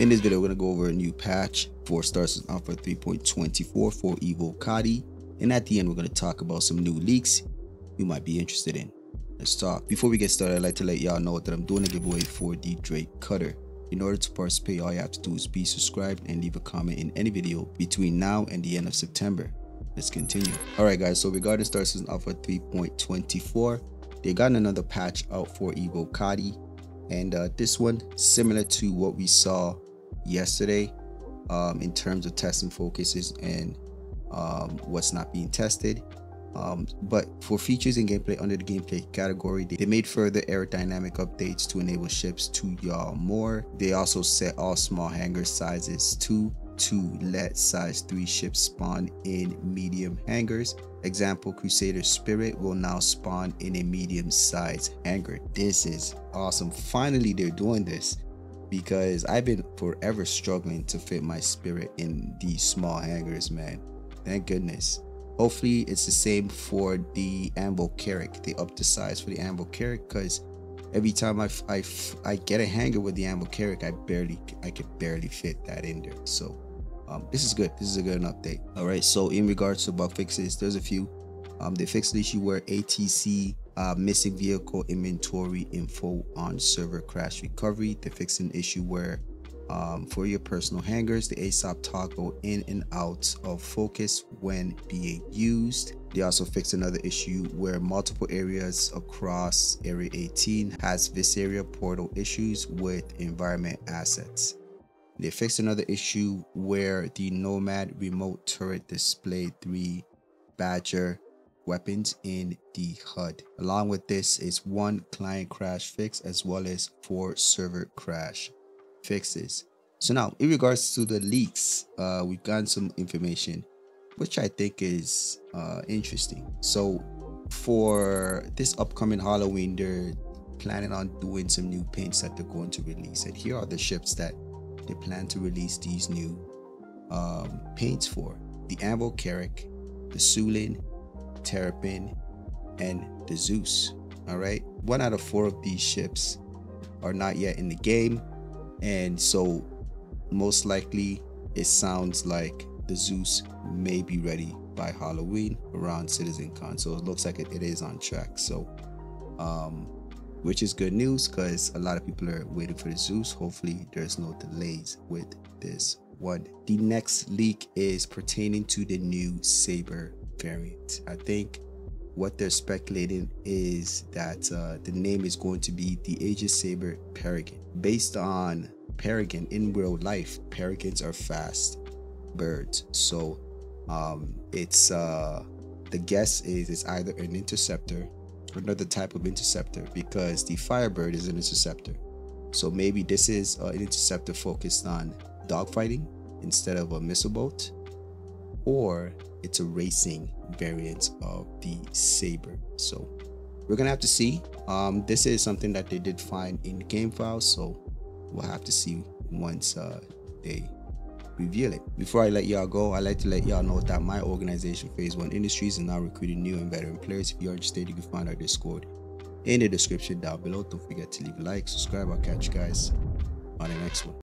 In this video, we're going to go over a new patch for Star Citizen Alpha 3.24 for Evocati. And at the end, we're going to talk about some new leaks you might be interested in. Let's talk. Before we get started, I'd like to let y'all know that I'm doing a giveaway for the Drake Cutter. In order to participate, all you have to do is be subscribed and leave a comment in any video between now and the end of September. Let's continue. Alright guys, so regarding Star Citizen Alpha 3.24, they got another patch out for Evocati. And uh, this one, similar to what we saw yesterday um, in terms of testing focuses and um, what's not being tested. Um, but for features and gameplay under the gameplay category, they made further aerodynamic updates to enable ships to yaw more. They also set all small hangar sizes to to let size 3 ships spawn in medium hangars. Example, Crusader Spirit will now spawn in a medium size hangar. This is awesome. Finally, they're doing this because I've been forever struggling to fit my spirit in these small hangars, man. Thank goodness. Hopefully, it's the same for the Anvil Carrack. They up the size for the Anvil Carrack because every time I, I, I get a hangar with the Anvil Carrack, I barely I can barely fit that in there. So um, this is good. This is a good update. All right. So in regards to bug fixes, there's a few. Um, they fixed the issue where ATC uh, missing vehicle inventory info on server crash recovery. They fixed an issue where um, for your personal hangars, the ASAP toggle in and out of focus when being used. They also fixed another issue where multiple areas across Area 18 has VisArea portal issues with environment assets. They fixed another issue where the Nomad remote turret display three Badger weapons in the HUD. Along with this is one client crash fix as well as four server crash fixes. So now in regards to the leaks, uh, we've gotten some information which I think is uh, interesting. So for this upcoming Halloween, they're planning on doing some new paints that they're going to release. And here are the ships that they plan to release these new um, paints for. The Anvil Carrack, the Syulen, Terrapin, and the Zeus. All right, one out of four of these ships are not yet in the game, and so most likely it sounds like the Zeus may be ready by Halloween around CitizenCon. So it looks like it, is on track. So, um, which is good news because a lot of people are waiting for the Zeus. Hopefully, there's no delays with this one. The next leak is pertaining to the new Saber I think what they're speculating is that uh, the name is going to be the Aegis Saber Peregrine. Based on Peregrine in real life, peregrines are fast birds. So um, it's uh, the guess is it's either an interceptor or another type of interceptor because the Firebird is an interceptor. So maybe this is uh, an interceptor focused on dogfighting instead of a missile boat, or it's a racing variant of the Saber. So we're gonna have to see. Um, this is something that they did find in the game files, so we'll have to see once uh, they reveal it. Before I let y'all go, I'd like to let y'all know that my organization, Phase One Industries, is now recruiting new and veteran players. If you're interested, you can find our Discord in the description down below. Don't forget to leave a like, subscribe. I'll catch you guys on the next one.